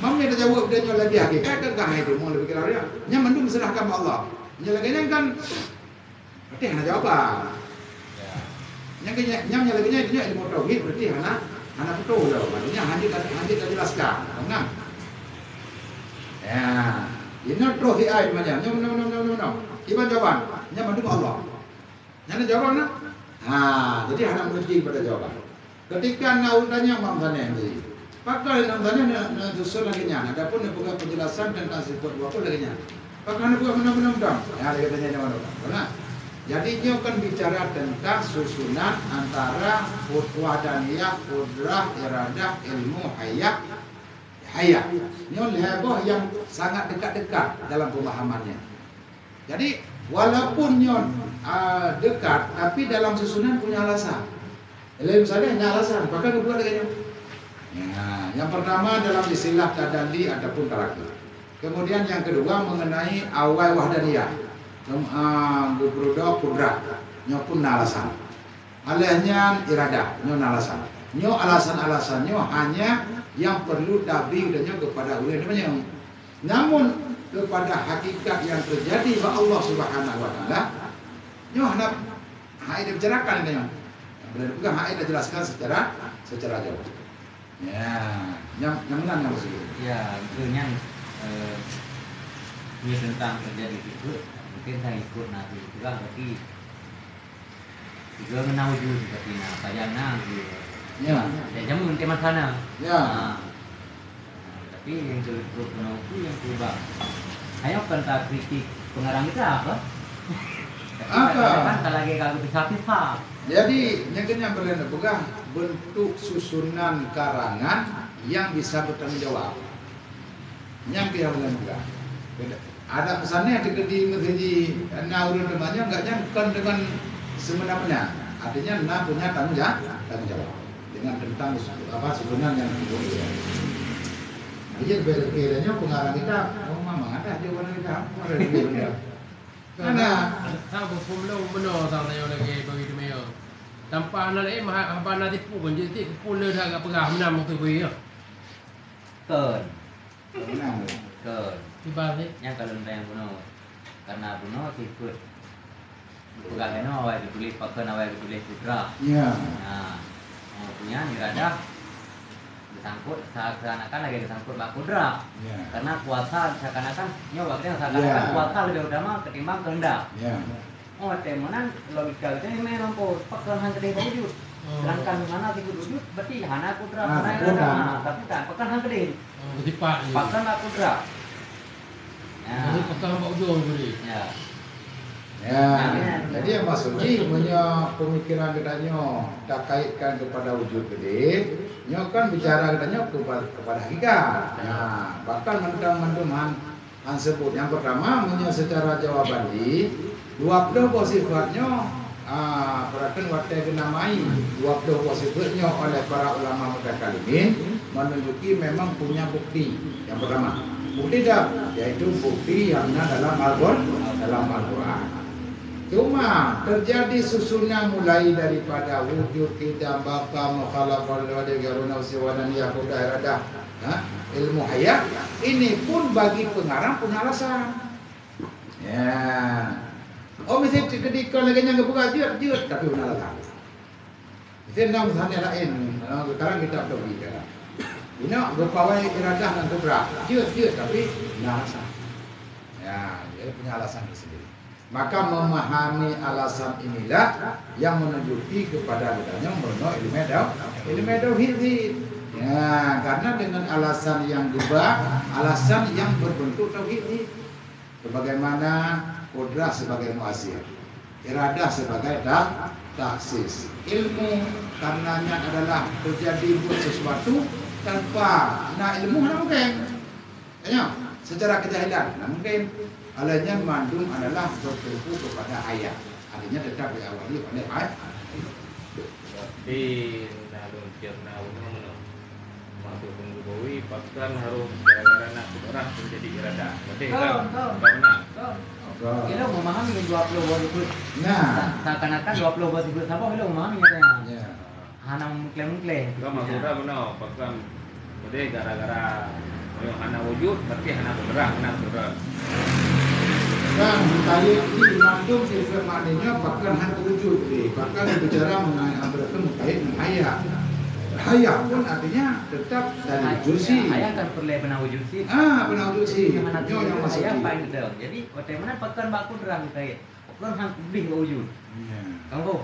Mamnya dah jawab dia nyol lagi hakikat kan kah itu mau lebih kira dia. Nya mendung serahkan Allah. Nya lagi nya kan berarti hana jawaban. Nya nya nya nya lagi nya dia ilmu tauhid berarti hana hana betul dah. Maksudnya handi handi tak jelaskan. Enggak. Ya, ini trofi ai macam. Nya no no no no. Iban jawaban. Nya mendung Allah. Nya jawaban nah. Jadi hana menuju pada jawaban. Ketika nak tanya mamsane jadi Pakal yang namanya na dusun lagi nya. Adapun yang bukan penjelasan tentang sifat pun lagi nya. Pakal yang bukan benar-benar dong. Ya, dia katanya yang mana? Karena jadi dia kan bicara tentang susunan antara wadaniyah, kudrah, iradah, ilmu, hayat, hayat. Ini leboh yang sangat dekat-dekat dalam pemahamannya. Jadi walaupun nyon uh, dekat, tapi dalam susunan punya alasan. Lain misalnya hanya alasan, bahkan kedua nyon. Ya, yang pertama dalam istilah tadali ataupun tarakki. Kemudian yang kedua mengenai awal wahdaniyah. Gubrudo kudrat. Nyo pun alasan. Alihnya iradah. Nyo alasan. Nyo alasan-alasannya hanya yang perlu tabing dan nyo kepada ulil namanya. Namun kepada hakikat yang terjadi bahwa Allah Subhanahu wa taala nyo hendak hai dibicarakan ini. Berarti bukan hai dijelaskan secara secara jauh. Ya, yang yang mana yang maksudnya? Ya, akhirnya eh, ini tentang terjadi itu mungkin saya ikut nanti juga tapi juga menau juga seperti nah sayangnya gitu. Ya. Ya jamu teman sana. Ya. Nah, tapi yang menau itu yang coba. Ayo tak kritik pengarang kita apa? Apa? kan lagi kagak bisa pisah. Jadi yang yang berlain bukan bentuk susunan karangan yang bisa bertanggung jawab. Yang kita berlain bukan. Ada pesannya di di di naurun temannya enggaknya bukan dengan semena-mena. Artinya nah punya tanggung jawab, tanggung jawab dengan tentang apa susunan yang dibuat. Jadi bedanya pengarang kita, dah dia warna hitam. Mana dia warna hitam? Mana? Tak lagi bagi tu mayor. Tanpa anak lagi, apa anak tipu pun jadi tipu. Pula dah agak perah menang waktu beri lah. Kern. Menang ke? Tiba sih. Yang kalau nanti yang bunuh. Karena bunuh, tipu. Pegang kena, awak boleh pakai, awak boleh putra. Ya. Nah, punya ni radah. Disangkut seakan-akan lagi disangkut bak kudra Ya. karena kuasa seakan-akan nyawa kita seakan-akan Ya. kuasa lebih utama ketimbang kehendak. Ya. oh temenan logika kita ini memang kok pakai hang gede wujud. Sedangkan mana tiga wujud berarti hana kudra Ah, hana kudra. Nah, tapi kan pakai hang gede di Pak pakai bak kudra ya. pakai hamba ujung tadi. ya Ya, jadi yang maksudnya punya pemikiran katanya tak kaitkan kepada wujud gede, nyo kan bicara katanya kepada kepada hakikat. Nah, bahkan mentang menduman han sebut. Yang pertama punya secara jawaban di dua puluh sifatnya ah perhatian waktu dinamai. Dua puluh sifatnya oleh para ulama mutakalimin menunjuki memang punya bukti. Yang pertama bukti dah yaitu bukti yang ada dalam Al-Quran. Dalam Al-Quran Cuma terjadi susunan mulai daripada wujud kita baka mukhalafal wa garuna siwadan yakub ha? ilmu hayat ini pun bagi pengarang punya alasan ya. Oh mesti ketika lagi yang buka dia dia tapi punya alasan itu nama sana lain sekarang kita pergi ke ini berpawai iradah dan kudrat dia dia tapi punya alasan ya dia punya alasan sendiri maka memahami alasan inilah yang menunjuki kepada adanya merenung ilmu ilmu tauhid. Ya karena dengan alasan yang dibah alasan yang berbentuk tauhid. Sebagaimana kudrah sebagai muasir iradah sebagai dak taksis. Ilmu karenanya adalah terjadi buat sesuatu tanpa nah ilmu mana mungkin. Ya secara kejahilan nah mungkin Alanya mandum adalah bertumpu kepada ayat. Artinya tetap diawali oleh ayat. Tapi nalung cerna umum masuk penggawi bahkan harus gara-gara nak orang menjadi irada. Berarti Kau, kan kau. kau nak Kita memahami 20 buah itu Nah, seakan-akan 20 buah itu sama kita memahami katanya. ya. Hana mengklaim-mengklaim. kau masuk dah benar bahkan berarti gara-gara yang hana wujud berarti hana bergerak hana bergerak. Kan tadi di mandum di maknanya bahkan hanya wujud deh. Bahkan bicara mengenai antara mukait ayat. Ayat pun artinya tetap dari jusi. Ayah kan perlu benar wujud sih. Ah, benar jusi. Yang mana Nyo yang masuk ayah di. paling detail. Jadi bagaimana pakai baku terang kait. Pakai hang lebih wujud. Ya. Kamu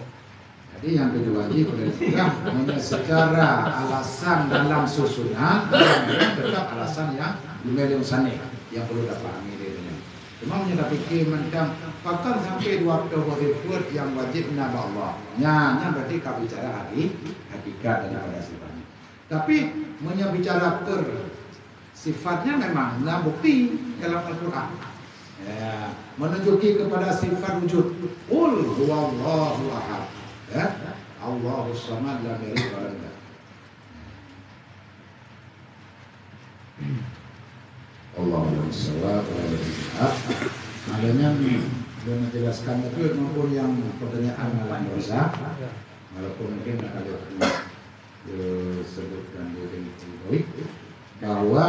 Jadi yang kedua lagi boleh hanya secara alasan dalam susunan tetap alasan yang dimiliki sana yang perlu dipahami dirinya. Cuma tak fikir macam pakar sampai dua puluh ribuan yang wajib nama Allah. Nya, berarti kau bicara hari hakikat daripada sifatnya. Tapi punya bicara sifatnya memang nah bukti dalam Al-Quran. Ya, menunjuki kepada sifat wujud. Qul huwallahu ahad. Ya? Allahus samad lam yalid walam yulad. Allahumma sholli alaihi wasallam. Adanya dia menjelaskan itu maupun yang pertanyaan dalam dosa walaupun mungkin kalau disebutkan di baik bahwa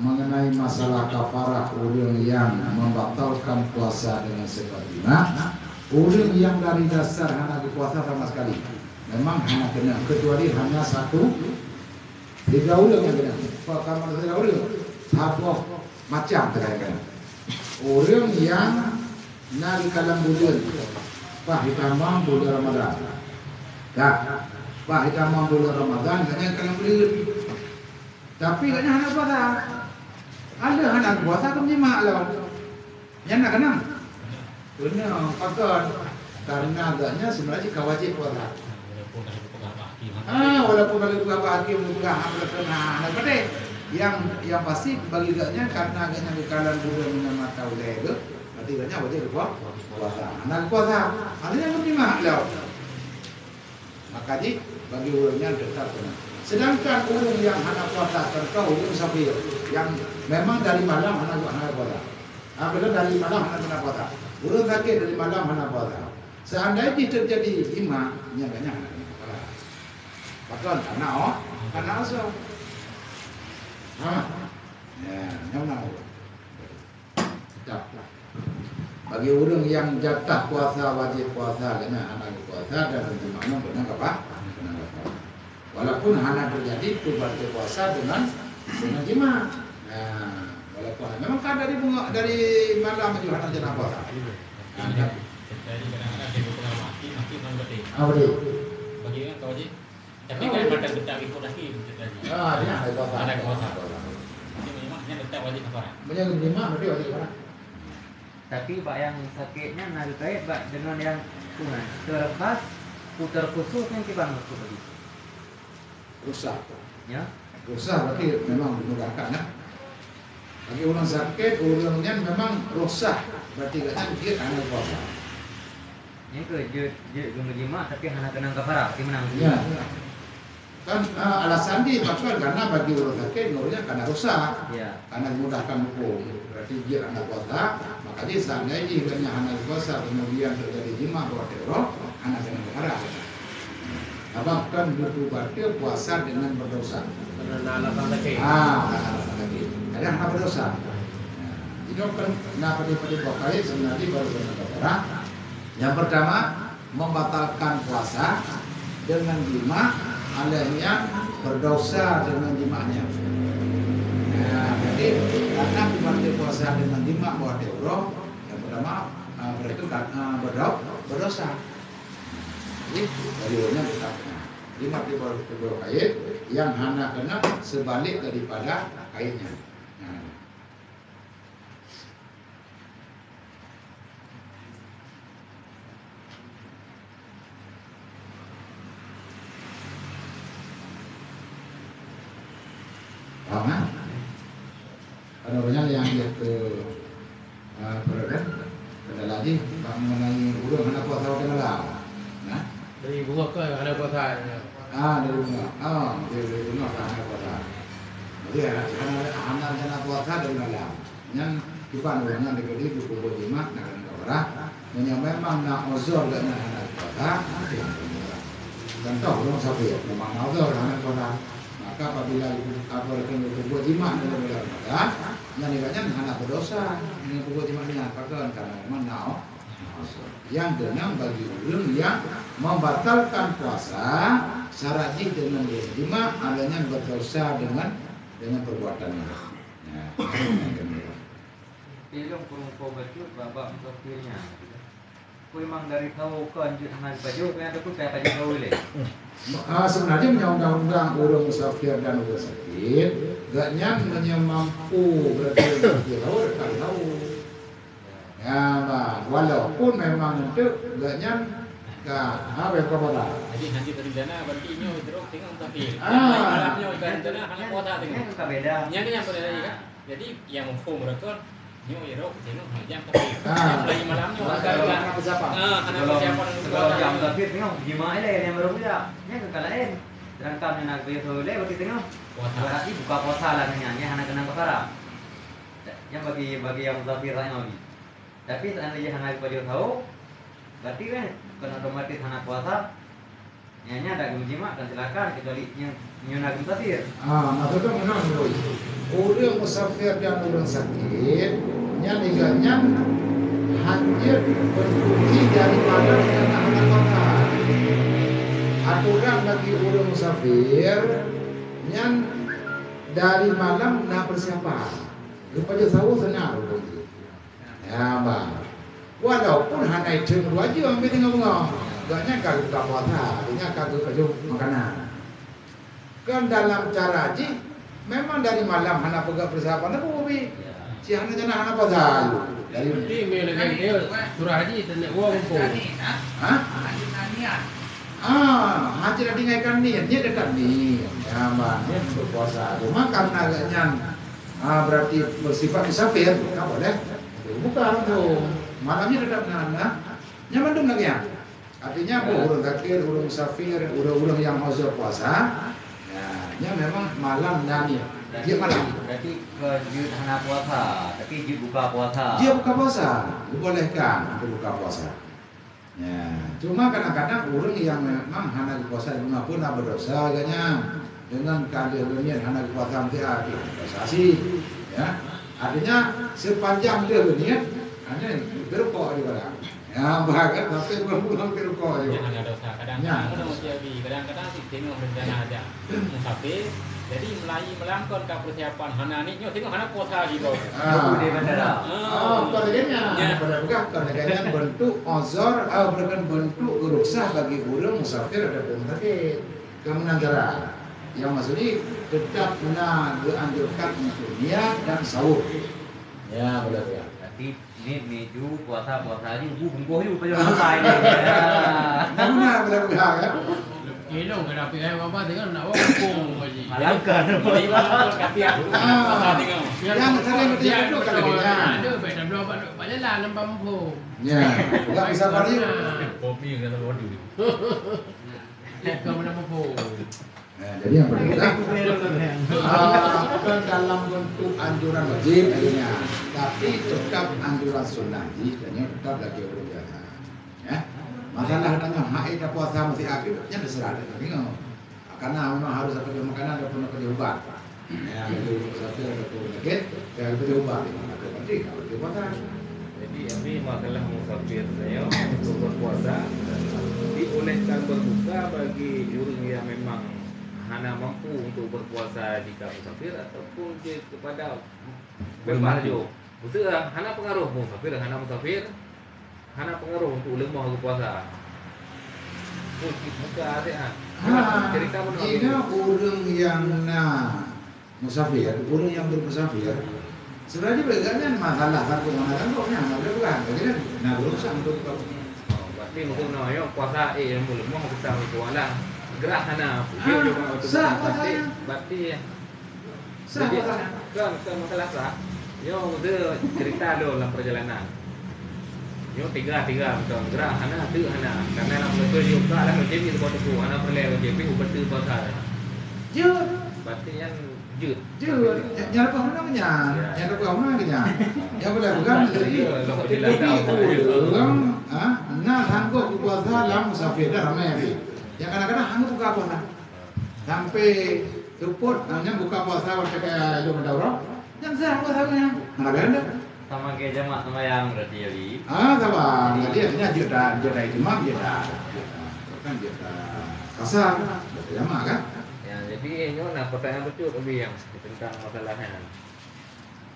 mengenai masalah kafarah ulun yang membatalkan puasa dengan sebagaimana ulun yang dari dasar hanya puasa sama sekali. Memang hanya kena kecuali hanya satu. Tiga ulun yang kena. Kalau tiga ulun satu macam terkait Orang yang nari kalam bulan Pak hitamam bulan Ramadan. Tak Pak hitamam bulan Ramadan Katanya kalam bulan Tapi katanya anak puasa Ada anak puasa kan lima lah. Yang nak kenal Benar Pakar Karena agaknya sebenarnya jika wajib puasa Ah, walaupun bagi beberapa hakim juga hampir kena anak pedih yang yang pasti bagi gaknya karena agaknya bekalan Buddha dengan mata itu berarti gaknya wajib kuat puasa. Anak puasa. Artinya menerima beliau maka di bagi ulangnya tetap kena. Sedangkan ulung yang hana puasa contoh ulung safir yang memang dari malam hana hana puasa. Apabila dari malam hana kena puasa ulung sakit dari malam hana puasa seandainya terjadi lima nyaganya hana kena puasa bahkan karena oh. Karena asal Ya, nyaman. Bagi orang yang jatah puasa wajib puasa kena anak puasa dan mana kena apa? Walaupun hanya terjadi itu berarti puasa dengan dengan jima. Nah, memang kan dari bunga dari malam itu hanya jenah puasa. Nah, Jadi kadang-kadang dia mati, mati berarti. apa dia? Bagi kan kau je. Tapi kan pada kita ikut lagi. Ah, dia ada puasa. Ada puasa. Jadi memangnya tetap wajib kafarat. Menjaga jima berarti wajib puasa. Tapi pak yang sakitnya nak kait pak dengan yang Tuhan terlepas putar khusus yang kita maksud tadi. Rusak. Ya, Rusak berarti memang dimudahkan ya. Bagi orang sakit, orangnya memang rusak. Berarti kan dia anak puasa. ini ke je gema tapi hanya kena kafara, di mana? Ya. Kan uh, alasan dia pasal karena bagi orang sakit nurnya karena rusak, Ya. karena dimudahkan hukum. Berarti dia anak puasa, maka dia seandainya hanya anak puasa kemudian terjadi jima buat teror, anak kena kafara. Kan butuh berarti puasa dengan berdosa. Karena. Ah. Ada anak berdosa. Nah, Ini kan kenapa pada pakai sebenarnya baru kafara. Yang pertama membatalkan puasa dengan jima alihnya berdosa dengan jimanya. Nah, jadi karena dibantu puasa dengan jima buat euro, yang pertama uh, berarti uh, berdosa, berdosa. Jadi dari orangnya tetap kena. Lima kedua kait yang hanya kena sebalik daripada kaitnya. Nah, Paham? Ada banyak yang dia ke uh, Peredan Ada lagi Pak mengenai urung anak puasa waktu malam Nah Puasa. Ah puasa puasa dari malam. Yang lima Nak kabarah Yang memang nak ozor nak anak puasa sapi Memang ozor anak puasa. Maka apabila apa akan berbuat jima dalam bulan Ramadan yang dikatakan anak berdosa. Dengan berbuat jimanya karena karena memang nao yang dengan bagi ulun yang membatalkan puasa syarat dengan jima adanya berdosa dengan dengan perbuatannya. Ya, Ilmu kurung kau baju babak kafirnya. Kau memang dari kau anjur hanya baju, kau yang tu kayak baju kau le. Ah, sebenarnya undang-undang orang musafir dan orang sakit gaknya hanya mampu berarti rekan tahu ya bah, walaupun memang itu gaknya ka apa yang kau Jadi nanti dari berarti nyo terus tengok tapi. Ah. Malamnya ikan dana hanya kuota tengok. Ini kan beda. Yang yang tadi kan. Jadi yang mampu mereka nyo iro tengok jam tapi. Ah. Lagi malamnya kan. siapa Ah, karena Kalau persiapan kalau jam kafir tengok jemaah le yang baru bila. Ini. Sedangkan yang nak berarti. Kuota. Berarti buka puasa lah nanya, hanya kena kafara. yang bagi bagi yang musafir lain lagi. Tapi seandainya hana kepada tahu, berarti kan kan otomatis hana puasa. Nyanya ada gujima kan silakan kecuali nyuna musafir. Ah, maksudnya menang boy. Orang musafir dan orang sakit, yang liganya hancur berfungsi dari mana dan anak kota. Aturan bagi orang musafir, yang dari malam nak persiapan. Rupanya tahu senang Ya, bang. Walaupun itu dua aja ambil tengah bunga. Gaknya kagak buka puasa, artinya kagak kerja makanan. Kan dalam cara haji memang dari malam hana pegang persiapan apa bobi? Si hana jana hana pada dari meh lagi dia surah haji tenek wong ko. Hah? Ah, haji dah tinggalkan ni, dia dekat ni. Ya, bang, dia berpuasa. Cuma karena agaknya ah, berarti bersifat musafir, tak boleh. Bukan tu. Malamnya dekat mana? Nyaman dong lagi ya. Artinya apa? Urang kakir, urang musafir, urang-urang yang hazir puasa. Ya, memang malam nani. Dia malam. Berarti ke jud hana puasa, tapi jud buka puasa. Dia buka puasa, dibolehkan untuk buka puasa. Ya, cuma kadang-kadang orang yang memang hana puasa pun tak berdosa agaknya dengan keadaan hana puasa mesti ada sih. Ya, artinya sepanjang dia berniat hanya berkok di mana. Ya, bahkan sampai pulang berkok juga. Jangan ada dosa. Kadang-kadang kalau jadi kadang-kadang si tengok rencana aja musafir. Jadi melayu melangkon ke persiapan hana ni nyo tengok hana puasa gitu. Ah. di bandara. Oh, koleganya, Ya. pada bukan koleganya bentuk ozor, atau bukan bentuk ruksah bagi orang musafir ada sakit. Kemenantara yang maksudnya tetap benar dianjurkan untuk niat dan sahur. Ya, benar ya. Berarti ni meju puasa puasa ni bu bungkuh ni pada selesai. Ya. Benar, benar benar ya. Elong kena pergi ayam apa tengok nak wong ko haji. Malangkan. Yang sering Dia betul kalau dia. ada belum banyak banyak lah nampak mampu. Ya, enggak bisa balik. Kopi kata waduh. Kau mana mampu. Nah, jadi yang berbeda bukan dalam bentuk anjuran wajib akhirnya, tapi tetap anjuran sunnah jadinya tetap lagi berjalan. Ya, masalah dengan hak itu puasa mesti akhirnya terserah ada tengok. Karena memang harus ada makanan ada pun kerja obat. Ya, itu satu ada pun ya ada kerja obat. Maka berarti kalau kerja puasa. Jadi ini masalah musafir saya untuk berpuasa dibolehkan berbuka bagi orang yang memang hana mampu untuk berpuasa jika musafir ataupun kepada bebas jo. Betul lah, hana pengaruh musafir, hana musafir, hana pengaruh untuk lemah berpuasa. Oh, buka ada ah. Ha, Cerita pun jika orang yang nak musafir, orang yang bermusafir, sebenarnya beganya masalah satu mana kan kau yang ada bukan, jadi kan nak berusaha untuk. Oh, Berarti mungkin nak yo puasa eh yang boleh mau kita itu ala gerak hana putih Ah, juga untuk sah berarti puasanya. berarti Sah jadi puasanya. kan kan masalah sah. Yo kita cerita dulu dalam perjalanan. Yo tiga tiga betul gerak hana tu hana karena nak betul yo ka lah macam ni buat tu hana perlu JP ubat tu puasa. Jut, Berarti yang jut. jut, nyara kau namanya, nyara kau namanya. Yang boleh bukan jadi jadi orang, ah, nak sanggup puasa dalam musafir dah ramai Yang kadang-kadang hanya buka puasa sampai Ruput, hanya buka puasa waktu kayak itu mendaurah. Yang saya puasa punya, mana ada? Sama kayak jemaah sembahyang berarti ya Li. Ah, sabar. Jadi artinya dia dah itu mah dah kan dah kasar, dah kan? Ya, jadi ini nah pertanyaan betul lebih yang tentang masalahnya.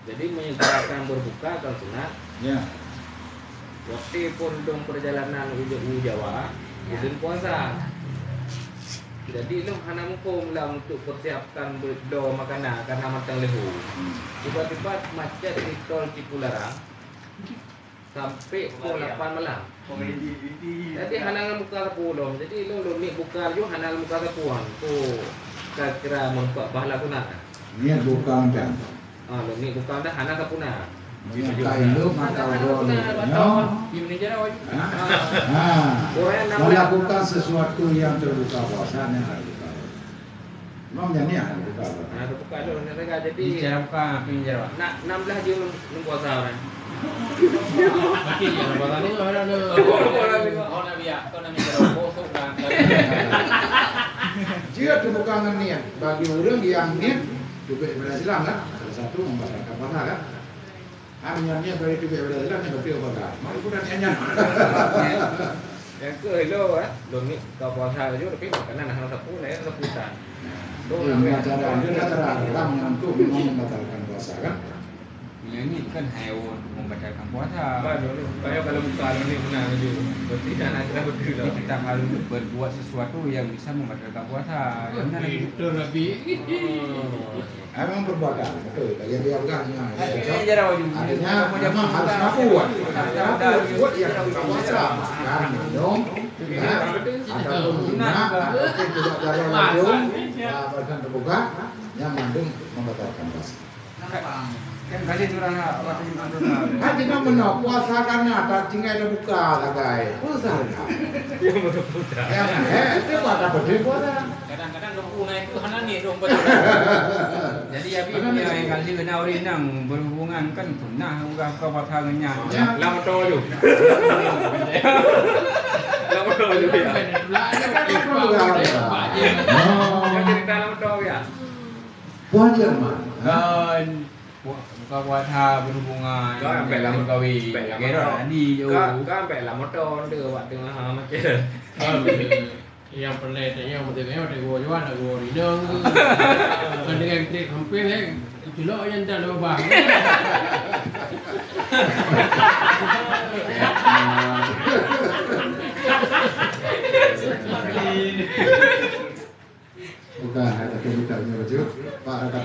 Jadi menyegerakan berbuka kalau sunat Ya. Waktu pun dong perjalanan uji Jawa, izin puasa. Jadi lu hana mukum lah untuk persiapkan berdo makanan karena matang lehu. Tiba-tiba macet di tol Cipularang sampai pukul 8 malam. Jadi hana buka kapulong. Jadi lu lu ni buka ju hana buka kapuan. Tu kira membuat bahala kuna. Niat bukan kan. Ah lu ni buka dah hana kapuna. Itu. Ah. Ah. Ah. Melakukan sesuatu yang terbuka. Memang yang. Nah, mereka jadi Di cara buka pinjar pak. nak 16 je belum puasa orang. Makin ya apa tadi ada ada. Oh nak biar kau nak minta rokok tu kan. Jika kebukangan niat bagi orang yang niat juga Islam kan. Salah satu membatalkan puasa kan. Ah niatnya dari juga ibadah Islam yang berarti apa? Mau ikut dan nyanyi. Yang ke hello eh. Belum ni kau puasa juga tapi makanan nak sapu lain rebutan. Tu Itu yang cara dia cara orang yang tu memang membatalkan puasa kan. Yang ni kan haiwan membatalkan puasa. Kayak kalau buka ni menang je. Berarti dah nak kena betul Jadi kita harus berbuat sesuatu yang bisa membatalkan puasa. Lagi? Itu lebih. Ah, Memang perbuatan betul. Kalau dia. Ini wajib. Artinya memang harus kuat. Harus kuat yang puasa. Makan, minum, ya. ataupun guna, ataupun tidak jalan langsung, bahkan terbuka, yang mengandung membatalkan puasa. Kan kali orang waktu itu Kan kita menok puasa kan ada tinggal ada buka lah guys. Puasa kan. Yang berputar. Yang eh itu pada berdiri puasa. Kadang-kadang lembu naik tu hana ni dong betul. Jadi ya bi yang kali kena orang nang berhubungan kan punah uga kau puasa kenyang. Ya. Lama tahu je. Lama tahu ya. Yang cerita lama tahu ya. Puasa mah. Kan buka puasa berhubungan Kau sampai lama kawin. Sampai lama Kira tahu. tadi yo. Kau kau sampai lama tahu dia buat tengah macam. yang pelet yang betul yang ada gua jual ada gua rinang ke kan dengan klik hampir eh itu lo yang tak lupa Bukan ada kita punya baju. Pak ada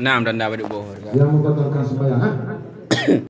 Enam dan dapat dua. Yang membatalkan sembahyang kan?